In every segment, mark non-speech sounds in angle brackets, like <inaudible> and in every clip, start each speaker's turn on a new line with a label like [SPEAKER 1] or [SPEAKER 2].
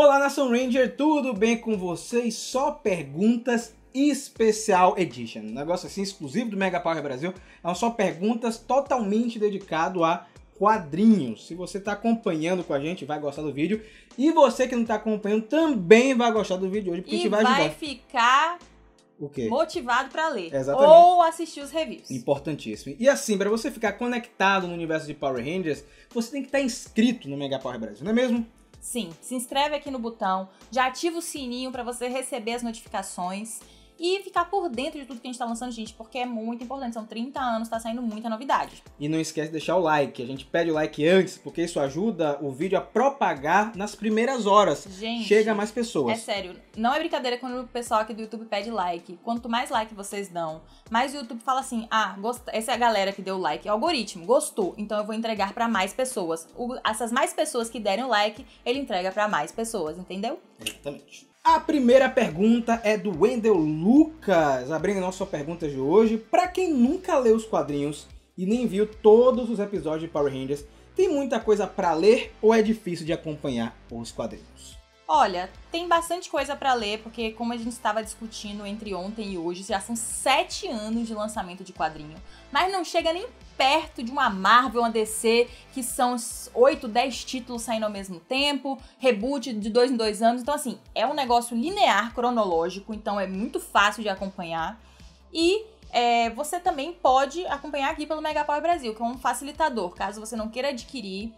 [SPEAKER 1] Olá, Nação Ranger, tudo bem com vocês? Só perguntas especial edition. Um negócio assim exclusivo do Mega Power Brasil. É um só perguntas totalmente dedicado a quadrinhos. Se você está acompanhando com a gente, vai gostar do vídeo. E você que não está acompanhando também vai gostar do vídeo hoje, porque
[SPEAKER 2] e
[SPEAKER 1] a gente vai,
[SPEAKER 2] vai
[SPEAKER 1] ajudar.
[SPEAKER 2] ficar
[SPEAKER 1] O quê?
[SPEAKER 2] motivado pra ler.
[SPEAKER 1] Exatamente.
[SPEAKER 2] Ou assistir os reviews.
[SPEAKER 1] Importantíssimo. E assim, para você ficar conectado no universo de Power Rangers, você tem que estar inscrito no Mega Power Brasil, não é mesmo?
[SPEAKER 2] Sim, se inscreve aqui no botão, já ativa o sininho pra você receber as notificações e ficar por dentro de tudo que a gente tá lançando, gente, porque é muito importante. São 30 anos, tá saindo muita novidade.
[SPEAKER 1] E não esquece de deixar o like. A gente pede o like antes, porque isso ajuda o vídeo a propagar nas primeiras horas.
[SPEAKER 2] Gente,
[SPEAKER 1] Chega a mais
[SPEAKER 2] É
[SPEAKER 1] pessoas.
[SPEAKER 2] sério, não é brincadeira quando o pessoal aqui do YouTube pede like. Quanto mais like vocês dão, mais o YouTube fala assim: ah, gost... essa é a galera que deu like, é o algoritmo, gostou, então eu vou entregar pra mais pessoas. O- Essas mais pessoas que derem o like, ele entrega pra mais pessoas, entendeu?
[SPEAKER 1] Exatamente. A primeira pergunta é do Wendel Lucas, abrindo nossa pergunta de hoje. Pra quem nunca leu os quadrinhos e nem viu todos os episódios de Power Rangers, tem muita coisa pra ler ou é difícil de acompanhar os quadrinhos?
[SPEAKER 2] Olha, tem bastante coisa pra ler, porque como a gente estava discutindo entre ontem e hoje, já são sete anos de lançamento de quadrinho. Mas não chega nem perto de uma Marvel, uma DC, que são os 8, 10 títulos saindo ao mesmo tempo, reboot de dois em dois anos. Então, assim, é um negócio linear, cronológico, então é muito fácil de acompanhar. E é, você também pode acompanhar aqui pelo Mega Power Brasil, que é um facilitador, caso você não queira adquirir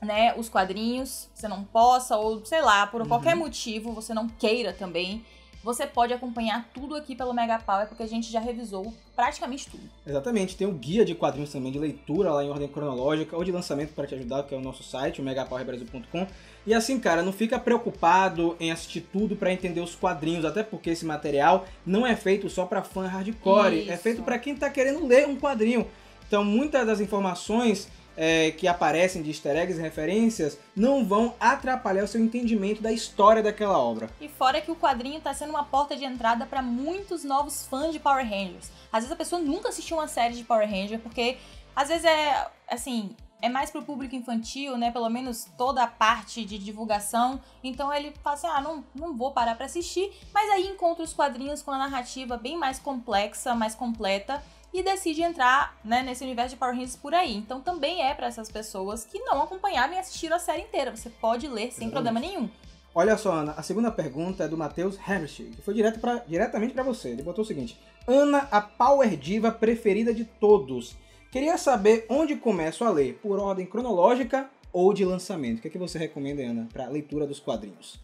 [SPEAKER 2] né, os quadrinhos, você não possa, ou sei lá, por
[SPEAKER 1] Uhum.
[SPEAKER 2] qualquer motivo, você não queira também, você pode acompanhar tudo aqui pelo Mega Power, porque a gente já revisou praticamente tudo.
[SPEAKER 1] Exatamente, tem o guia de quadrinhos também de leitura lá em ordem cronológica ou de lançamento para te ajudar, que é o nosso site, o megapowerbrasil.com. E assim, cara, não fica preocupado em assistir tudo para entender os quadrinhos, até porque esse material não é feito só para fã hardcore, é
[SPEAKER 2] Isso.
[SPEAKER 1] feito para quem tá querendo ler um quadrinho. Então, muitas das informações é, que aparecem de easter eggs e referências não vão atrapalhar o seu entendimento da história daquela obra.
[SPEAKER 2] E fora que o quadrinho tá sendo uma porta de entrada para muitos novos fãs de Power Rangers. Às vezes a pessoa nunca assistiu uma série de Power Ranger, porque às vezes é, assim, é mais pro público infantil, né? Pelo menos toda a parte de divulgação. Então ele fala assim: ah, não, não vou parar pra assistir. Mas aí encontra os quadrinhos com a narrativa bem mais complexa, mais completa. E decide entrar né, nesse universo de Power Rangers por aí. Então também é pra essas pessoas que não acompanharam e assistiram a série inteira. Você pode ler sem
[SPEAKER 1] Exatamente.
[SPEAKER 2] problema nenhum.
[SPEAKER 1] Olha só, Ana, a segunda pergunta é do Matheus Hammerstein, que foi direto pra, diretamente para você. Ele botou o seguinte: Ana, a Power Diva preferida de todos. Queria saber onde começo a ler, por ordem cronológica ou de lançamento. O que, é que você recomenda, Ana, para leitura dos quadrinhos?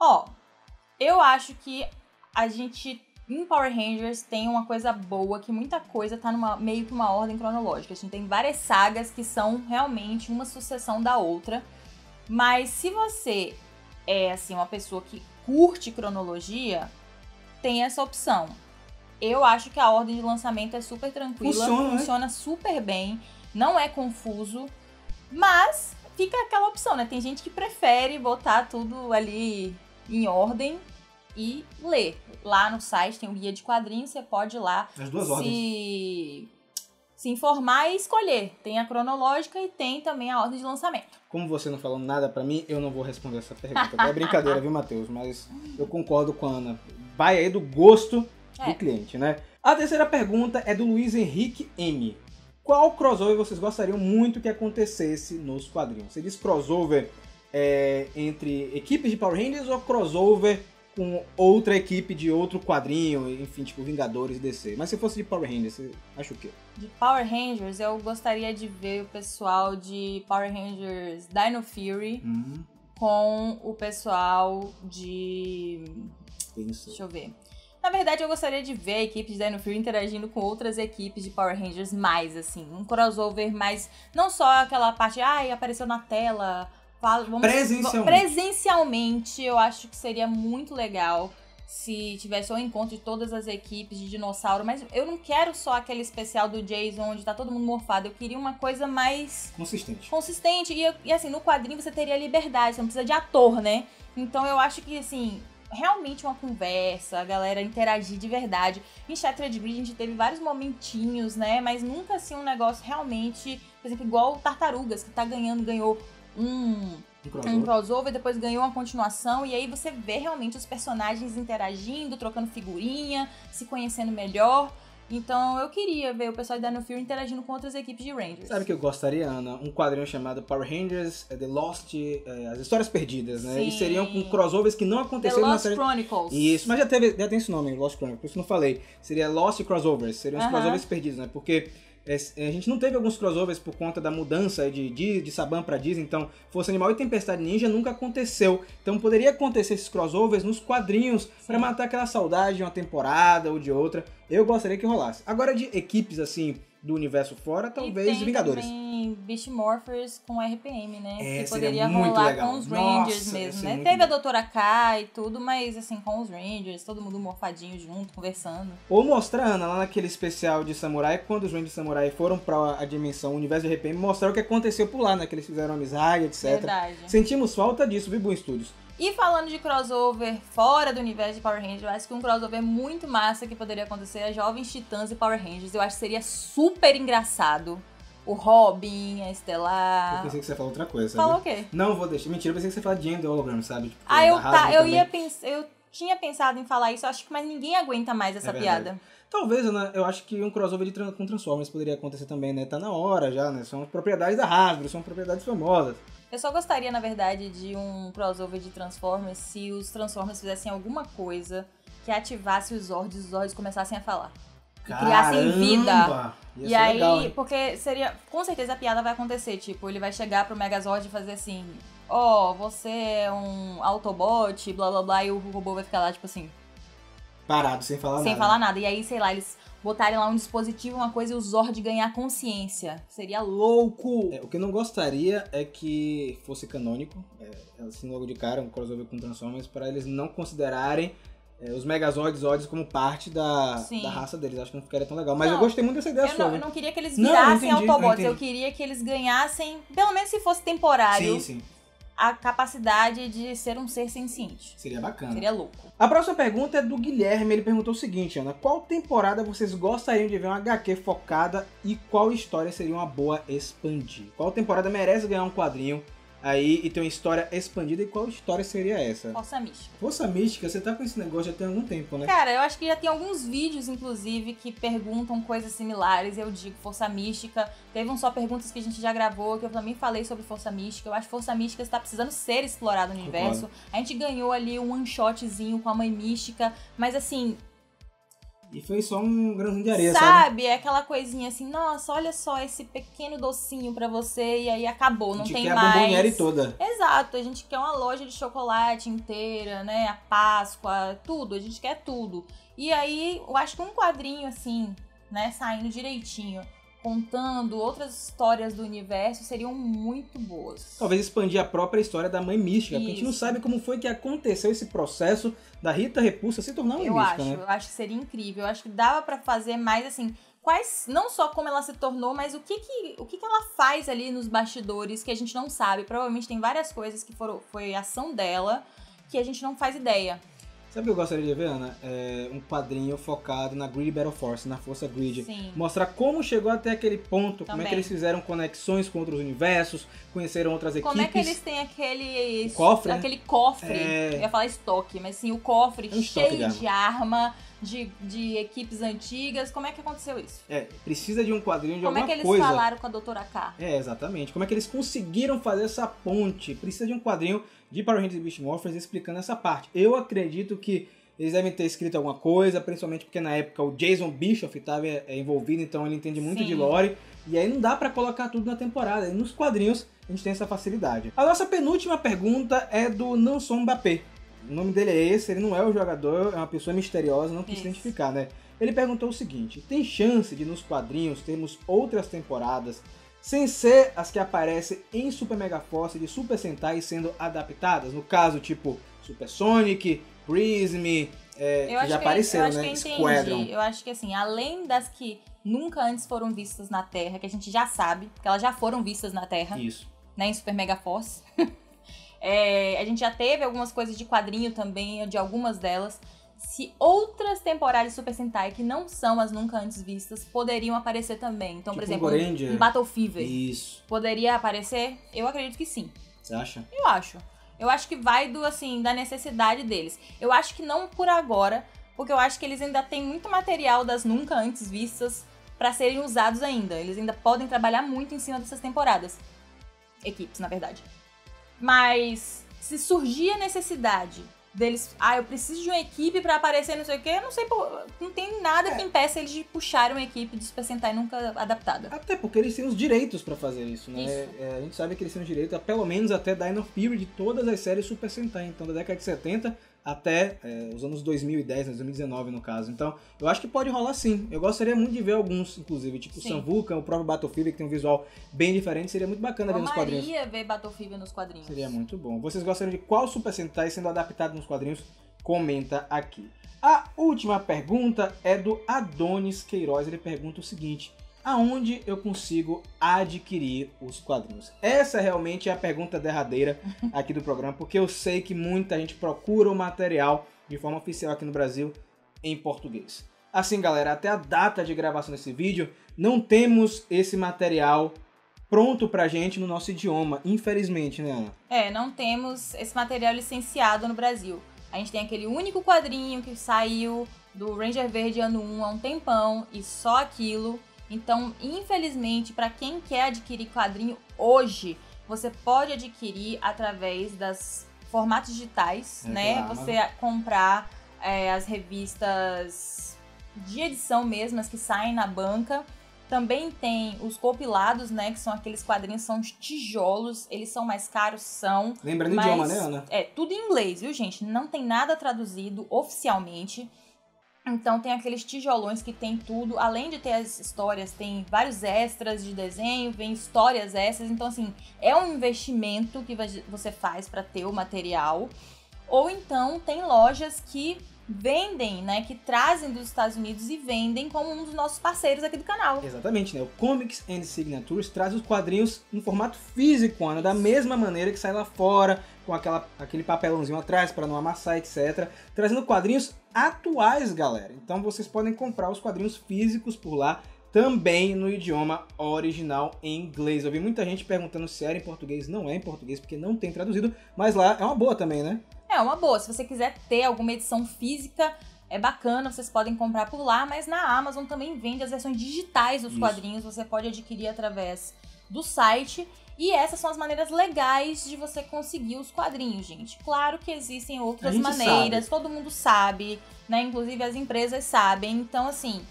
[SPEAKER 2] Ó, eu acho que a gente em Power Rangers tem uma coisa boa, que muita coisa tá numa meio que uma ordem cronológica. A gente tem várias sagas que são realmente uma sucessão da outra. Mas se você é assim uma pessoa que curte cronologia, tem essa opção. Eu acho que a ordem de lançamento é super tranquila,
[SPEAKER 1] Funciona, né?
[SPEAKER 2] funciona super bem, não é confuso, mas fica aquela opção, né? Tem gente que prefere botar tudo ali em ordem e ler. Lá no site tem um guia de quadrinhos, você pode ir lá
[SPEAKER 1] As duas ordens.
[SPEAKER 2] se, se informar e escolher. Tem a cronológica e tem também a ordem de lançamento.
[SPEAKER 1] Como você não falou nada pra mim, eu não vou responder essa pergunta. É brincadeira, viu, Matheus? Mas eu concordo com a Ana. Vai aí do gosto do
[SPEAKER 2] É.
[SPEAKER 1] cliente, né? A terceira pergunta é do Luiz Henrique M. Qual crossover vocês gostariam muito que acontecesse nos quadrinhos? Você diz crossover é, entre equipes de Power Rangers ou crossover com outra equipe de outro quadrinho, enfim, tipo Vingadores DC? Mas se fosse de Power Rangers, você acha o quê?
[SPEAKER 2] De Power Rangers, eu gostaria de ver o pessoal de Power Rangers Dino Fury
[SPEAKER 1] Hum,
[SPEAKER 2] com o pessoal de.
[SPEAKER 1] pensa.
[SPEAKER 2] Deixa eu ver. Na verdade, eu gostaria de ver a equipe de Dino Fury interagindo com outras equipes de Power Rangers mais, assim. Um crossover mais. Não só aquela parte, ai, apareceu na tela. Vamos,
[SPEAKER 1] Presencialmente.
[SPEAKER 2] Presencialmente, eu acho que seria muito legal se tivesse um encontro de todas as equipes de dinossauro. Mas eu não quero só aquele especial do Jason onde tá todo mundo morfado. Eu queria uma coisa mais
[SPEAKER 1] Consistente.
[SPEAKER 2] consistente. E, e, assim, no quadrinho você teria liberdade, você não precisa de ator, né? Então eu acho que, assim, realmente uma conversa, a galera interagir de verdade. Em Shattered Grid a gente teve vários momentinhos, né? Mas nunca assim um negócio realmente, por exemplo, igual o Tartarugas, que tá ganhando, ganhou um
[SPEAKER 1] Um
[SPEAKER 2] um
[SPEAKER 1] crossover.
[SPEAKER 2] depois ganhou uma continuação, e aí você vê realmente os personagens interagindo, trocando figurinha, se conhecendo melhor. Então eu queria ver o pessoal de Dino Fury interagindo com outras equipes de Rangers.
[SPEAKER 1] Sabe o que eu gostaria, Ana? Um quadrinho chamado Power Rangers eh, The Lost, eh, as histórias perdidas, né? E
[SPEAKER 2] Sim.
[SPEAKER 1] seriam com crossovers que não
[SPEAKER 2] The
[SPEAKER 1] aconteceram na
[SPEAKER 2] Lost
[SPEAKER 1] série.
[SPEAKER 2] Chronicles.
[SPEAKER 1] Isso, mas já, teve, já tem esse nome, Lost Chronicles, por isso não falei. Seria Lost Crossovers, seriam os
[SPEAKER 2] Aham.
[SPEAKER 1] crossovers perdidos, né? Porque é, a gente não teve alguns crossovers por conta da mudança de, de, de Saban pra Disney, então Força Animal e Tempestade Ninja nunca aconteceu. Então poderia acontecer esses crossovers nos quadrinhos pra matar aquela saudade de uma temporada ou de outra. Eu gostaria que rolasse. Agora de equipes assim do universo fora,
[SPEAKER 2] E
[SPEAKER 1] talvez
[SPEAKER 2] tem
[SPEAKER 1] Vingadores.
[SPEAKER 2] também Beast Morphers com RPM, né?
[SPEAKER 1] É,
[SPEAKER 2] que poderia
[SPEAKER 1] muito
[SPEAKER 2] rolar
[SPEAKER 1] legal.
[SPEAKER 2] com os
[SPEAKER 1] Nossa,
[SPEAKER 2] Rangers
[SPEAKER 1] ia
[SPEAKER 2] mesmo, né? Teve a. Doutora K e tudo, mas assim, com os Rangers, todo mundo morfadinho junto, conversando.
[SPEAKER 1] Ou mostrar, Ana, lá naquele especial de Samurai, quando os Rangers Samurai foram pra a dimensão, o universo de RPM, mostrar o que aconteceu por lá, né? Que eles fizeram amizade, etc.
[SPEAKER 2] Verdade.
[SPEAKER 1] Sentimos falta disso, viu, Boom Studios?
[SPEAKER 2] E falando de crossover fora do universo de Power Rangers, eu acho que um crossover muito massa que poderia acontecer é Jovens Titãs e Power Rangers. Eu acho que seria super engraçado. O Robin, a
[SPEAKER 1] Eu
[SPEAKER 2] Estelar.
[SPEAKER 1] pensei que você ia falar outra coisa, sabe?
[SPEAKER 2] Falou o quê?
[SPEAKER 1] Não vou deixar. Mentira, eu pensei que você ia falar de End Hologram, sabe? Tipo,
[SPEAKER 2] Ah, eu, tá, eu
[SPEAKER 1] também.
[SPEAKER 2] ia pensar. Eu tinha pensado em falar isso, acho que mas ninguém aguenta mais essa
[SPEAKER 1] É
[SPEAKER 2] piada.
[SPEAKER 1] Talvez, Ana, eu acho que um crossover de com Transformers poderia acontecer também, né? Tá na hora já, né? São propriedades da Hasbro, são propriedades famosas.
[SPEAKER 2] Eu só gostaria, na verdade, de um crossover de Transformers se os Transformers fizessem alguma coisa que ativasse os Zords e os Zords começassem a falar. E criassem vida.
[SPEAKER 1] Ia
[SPEAKER 2] e aí,
[SPEAKER 1] legal,
[SPEAKER 2] porque seria. Com certeza a piada vai acontecer. Tipo, ele vai chegar pro Megazord e fazer assim: Ó, você é um Autobot, blá blá blá, e o robô vai ficar lá, tipo assim,
[SPEAKER 1] Parado, sem falar
[SPEAKER 2] sem
[SPEAKER 1] nada.
[SPEAKER 2] falar nada. E aí, sei lá, eles botarem lá um dispositivo, uma coisa e o Zord ganhar consciência. Seria louco!
[SPEAKER 1] É, o que eu não gostaria é que fosse canônico, é, assim logo de cara, um crossover com Transformers, para eles não considerarem é, os Megazords Zords como parte da,
[SPEAKER 2] Sim.
[SPEAKER 1] da raça deles. Acho que não ficaria tão legal. Mas
[SPEAKER 2] Não,
[SPEAKER 1] eu gostei muito dessa ideia
[SPEAKER 2] Eu
[SPEAKER 1] sua.
[SPEAKER 2] não, eu não queria que eles
[SPEAKER 1] Não,
[SPEAKER 2] virassem
[SPEAKER 1] entendi, eu
[SPEAKER 2] Autobots, eu,
[SPEAKER 1] entendi.
[SPEAKER 2] queria que eles ganhassem, pelo menos se fosse temporário,
[SPEAKER 1] Sim, sim.
[SPEAKER 2] A capacidade de ser um ser senciente.
[SPEAKER 1] Seria bacana.
[SPEAKER 2] Seria louco.
[SPEAKER 1] A próxima pergunta é do Guilherme. Ele perguntou o seguinte, Ana. Qual temporada vocês gostariam de ver uma HQ focada e qual história seria uma boa expandir? Qual temporada merece ganhar um quadrinho aí e ter uma história expandida e qual história seria essa?
[SPEAKER 2] Força mística.
[SPEAKER 1] Força Mística, você tá com esse negócio já tem algum tempo, né?
[SPEAKER 2] Cara, eu acho que já tem alguns vídeos, inclusive, que perguntam coisas similares. Eu digo Força Mística. Teve um só perguntas que a gente já gravou, que eu também falei sobre Força Mística. Eu acho que Força Mística está precisando ser explorado no universo. A gente ganhou ali um one shotzinho com a Mãe Mística, mas assim,
[SPEAKER 1] E foi só um grãozinho de areia, sabe?
[SPEAKER 2] sabe? É aquela coisinha assim, nossa, olha só esse pequeno docinho pra você e aí acabou,
[SPEAKER 1] A
[SPEAKER 2] não
[SPEAKER 1] gente
[SPEAKER 2] tem
[SPEAKER 1] quer a
[SPEAKER 2] mais.
[SPEAKER 1] bomboniere toda.
[SPEAKER 2] Exato, a gente quer uma loja de chocolate inteira, né? A Páscoa, tudo, a gente quer tudo. E aí, eu acho que um quadrinho assim, né, saindo direitinho, contando outras histórias do universo seriam muito boas.
[SPEAKER 1] Talvez expandir a própria história da mãe mística, porque a gente não
[SPEAKER 2] Isso.
[SPEAKER 1] sabe como foi que aconteceu esse processo da Rita Repulsa se tornar uma
[SPEAKER 2] Eu
[SPEAKER 1] mística,
[SPEAKER 2] acho,
[SPEAKER 1] né?
[SPEAKER 2] eu acho que seria incrível. Eu acho que dava pra fazer mais assim, quais não só como ela se tornou, mas o que que, o que que ela faz ali nos bastidores que a gente não sabe. Provavelmente tem várias coisas que foram foi ação dela que a gente não faz ideia.
[SPEAKER 1] Sabe o que eu gostaria de ver, Ana? É um quadrinho focado na Grid Battle Force, na Força Grid.
[SPEAKER 2] Sim.
[SPEAKER 1] Mostrar como chegou até aquele ponto, como é que
[SPEAKER 2] Também.
[SPEAKER 1] eles fizeram conexões com outros universos, conheceram outras equipes.
[SPEAKER 2] Como é que eles têm aquele
[SPEAKER 1] O cofre, né?
[SPEAKER 2] aquele cofre?
[SPEAKER 1] É.
[SPEAKER 2] Eu ia falar estoque, mas sim o cofre
[SPEAKER 1] É um
[SPEAKER 2] cheio
[SPEAKER 1] de
[SPEAKER 2] de arma, de, de equipes antigas. Como é que aconteceu isso?
[SPEAKER 1] É, precisa de um quadrinho de
[SPEAKER 2] Como é
[SPEAKER 1] alguma
[SPEAKER 2] que eles
[SPEAKER 1] coisa.
[SPEAKER 2] falaram com a doutora K?
[SPEAKER 1] É, exatamente. Como é que eles conseguiram fazer essa ponte? Precisa de um quadrinho de Power Rangers e Beast Morphers explicando essa parte. Eu acredito que eles devem ter escrito alguma coisa, principalmente porque na época o Jason Bischoff estava envolvido, então ele entende muito
[SPEAKER 2] Sim.
[SPEAKER 1] de lore. E aí não dá pra colocar tudo na temporada. E nos quadrinhos a gente tem essa facilidade. A nossa penúltima pergunta é do Nanson Mbappé. O nome dele é esse, ele não é o jogador, é uma pessoa misteriosa, não quis
[SPEAKER 2] Isso.
[SPEAKER 1] identificar, né? Ele perguntou o seguinte: tem chance de nos quadrinhos termos outras temporadas sem ser as que aparecem em Super Mega Force de Super Sentai sendo adaptadas? No caso, tipo Super Sonic, Prism, é,
[SPEAKER 2] Eu
[SPEAKER 1] que já
[SPEAKER 2] que,
[SPEAKER 1] apareceram, né?
[SPEAKER 2] que eu.
[SPEAKER 1] Squadron.
[SPEAKER 2] Eu acho que assim, além das que nunca antes foram vistas na Terra, que a gente já sabe, que elas já foram vistas na Terra,
[SPEAKER 1] Isso.
[SPEAKER 2] né, em Super Mega Force. <laughs> É, a gente já teve algumas coisas de quadrinho também, de algumas delas. Se outras temporadas de Super Sentai que não são as nunca antes vistas poderiam aparecer também. Então, por
[SPEAKER 1] Tipo um
[SPEAKER 2] exemplo,
[SPEAKER 1] Goranger.
[SPEAKER 2] um Battle Fever
[SPEAKER 1] Isso.
[SPEAKER 2] poderia aparecer? Eu acredito que sim.
[SPEAKER 1] Você acha?
[SPEAKER 2] Eu acho. Eu acho que vai do assim da necessidade deles. Eu acho que não por agora, porque eu acho que eles ainda têm muito material das nunca antes vistas para serem usados ainda. Eles ainda podem trabalhar muito em cima dessas temporadas. Equipes, na verdade. Mas se surgir a necessidade deles, ah, eu preciso de uma equipe para aparecer, não sei o quê, eu não sei, não tem nada
[SPEAKER 1] É.
[SPEAKER 2] que impeça eles de puxarem uma equipe de Super Sentai nunca adaptada.
[SPEAKER 1] Até porque eles têm os direitos pra fazer isso, né?
[SPEAKER 2] Isso.
[SPEAKER 1] É, a gente sabe que eles têm os direitos, pelo menos até Dino Fury de todas as séries Super Sentai. Então, da década de 70 até é, os anos 2010, né, 2019 no caso. Então, eu acho que pode rolar sim. Eu gostaria muito de ver alguns, inclusive, tipo o
[SPEAKER 2] Sim.
[SPEAKER 1] Sam Vulcan, o próprio Battlefield, que tem um visual bem diferente. Seria muito bacana ver
[SPEAKER 2] Eu
[SPEAKER 1] nos quadrinhos.
[SPEAKER 2] amaria ver Battlefield nos quadrinhos.
[SPEAKER 1] Seria muito bom. Vocês gostariam de qual Super Sentai sendo adaptado nos quadrinhos? Comenta aqui. A última pergunta é do Adonis Queiroz. Ele pergunta o seguinte: Aonde eu consigo adquirir os quadrinhos? Essa realmente é a pergunta derradeira <laughs> aqui do programa, porque eu sei que muita gente procura o material de forma oficial aqui no Brasil em português. Assim, galera, até a data de gravação desse vídeo, não temos esse material pronto pra gente no nosso idioma, infelizmente, né, Ana?
[SPEAKER 2] É, não temos esse material licenciado no Brasil. A gente tem aquele único quadrinho que saiu do Ranger Verde ano 1 há um tempão e só aquilo. Então, infelizmente, para quem quer adquirir quadrinho hoje, você pode adquirir através das formatos digitais,
[SPEAKER 1] É,
[SPEAKER 2] né?
[SPEAKER 1] pela
[SPEAKER 2] Você comprar é, as revistas de edição mesmo, as que saem na banca. Também tem os compilados, né? Que são aqueles quadrinhos, são os tijolos. Eles são mais caros, são.
[SPEAKER 1] Lembrando
[SPEAKER 2] Mas-
[SPEAKER 1] idioma, né, Ana?
[SPEAKER 2] É, tudo em inglês, viu, gente? Não tem nada traduzido oficialmente. Então tem aqueles tijolões que tem tudo. Além de ter as histórias, tem vários extras de desenho, vem histórias extras. Então, assim, é um investimento que você faz para ter o material. Ou então tem lojas que vendem, né? Que trazem dos Estados Unidos e vendem como um dos nossos parceiros aqui do canal.
[SPEAKER 1] Exatamente, né? O Comics and Signatures traz os quadrinhos no formato físico, Ana, da mesma maneira que sai lá fora, com aquela, aquele papelãozinho atrás para não amassar, etc. Trazendo quadrinhos atuais, galera. Então vocês podem comprar os quadrinhos físicos por lá, também no idioma original em inglês. Eu vi muita gente perguntando se era em português. Não é em português, porque não tem traduzido, mas lá é uma boa também, né?
[SPEAKER 2] É uma boa. Se você quiser ter alguma edição física, é bacana, vocês podem comprar por lá, mas na Amazon também vende as versões digitais dos
[SPEAKER 1] Isso.
[SPEAKER 2] quadrinhos, você pode adquirir através do site. E essas são as maneiras legais de você conseguir os quadrinhos, gente. Claro que existem outras maneiras, todo mundo sabe, né? Inclusive as empresas sabem. Então, assim,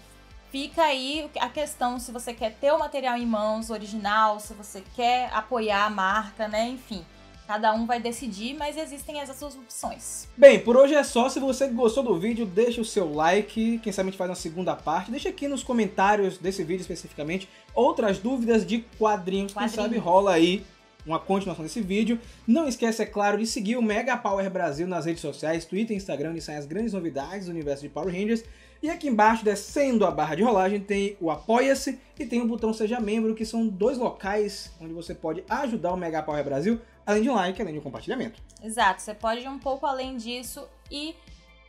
[SPEAKER 2] fica aí a questão se você quer ter o material em mãos original, se você quer apoiar a marca, né? Enfim. Cada um vai decidir, mas existem essas suas opções.
[SPEAKER 1] Bem, por hoje é só. Se você gostou do vídeo, deixa o seu like. Quem sabe a gente faz uma segunda parte. Deixa aqui nos comentários desse vídeo especificamente outras dúvidas de quadrinhos. Quem
[SPEAKER 2] Quadrinhos.
[SPEAKER 1] sabe rola aí uma continuação desse vídeo. Não esquece, é claro, de seguir o Mega Power Brasil nas redes sociais, Twitter e Instagram, onde saem as grandes novidades do universo de Power Rangers. E aqui embaixo, descendo a barra de rolagem, tem o Apoia-se e tem o botão Seja Membro, que são dois locais onde você pode ajudar o Mega Power Brasil, além de um like, além de um compartilhamento.
[SPEAKER 2] Exato, você pode ir um pouco além disso e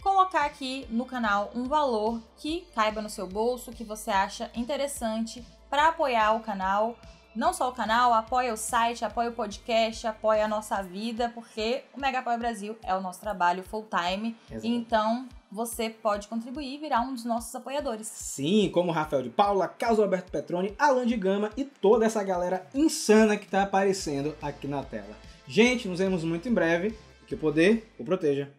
[SPEAKER 2] colocar aqui no canal um valor que caiba no seu bolso, que você acha interessante para apoiar o canal. Não só o canal, apoia o site, apoia o podcast, apoia a nossa vida, porque o Mega Apoio Brasil é o nosso trabalho full time.
[SPEAKER 1] Exato.
[SPEAKER 2] Então você pode contribuir e virar um dos nossos apoiadores.
[SPEAKER 1] Sim, como Rafael de Paula, Carlos Alberto Petroni, Alan de Gama e toda essa galera insana que tá aparecendo aqui na tela. Gente, nos vemos muito em breve. Que o poder o proteja.